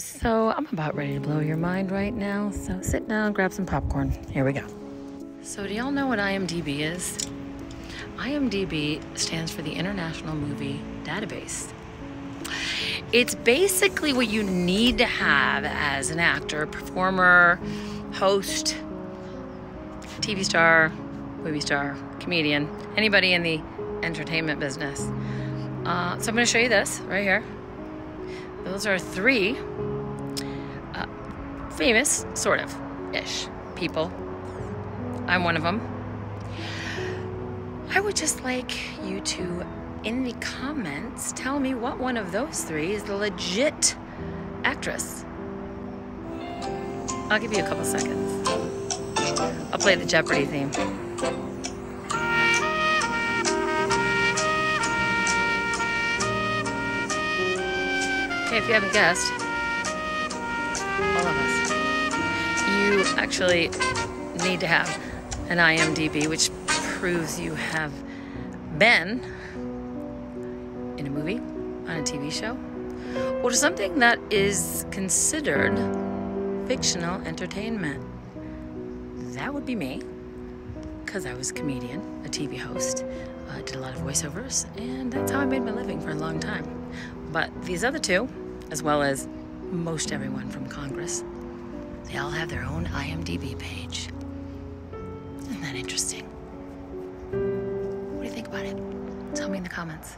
So, I'm about ready to blow your mind right now. So, sit down, grab some popcorn. Here we go. So, do y'all know what IMDb is? IMDb stands for the International Movie Database. It's basically what you need to have as an actor, performer, host, TV star, movie star, comedian, anybody in the entertainment business. Uh, so I'm going to show you this right here. Those are three famous, sort of, ish people. I'm one of them. I would just like you to, in the comments, tell me what one of those three is the legit actress. I'll give you a couple seconds. I'll play the Jeopardy theme. Okay, if you haven't guessed, all of us, you actually need to have an IMDb, which proves you have been in a movie, on a TV show, or something that is considered fictional entertainment. That would be me, because I was a comedian, a TV host, uh, did a lot of voiceovers, and that's how I made my living for a long time. But these other two, as well as most everyone from Congress, they all have their own IMDb page. Isn't that interesting? What do you think about it? Tell me in the comments.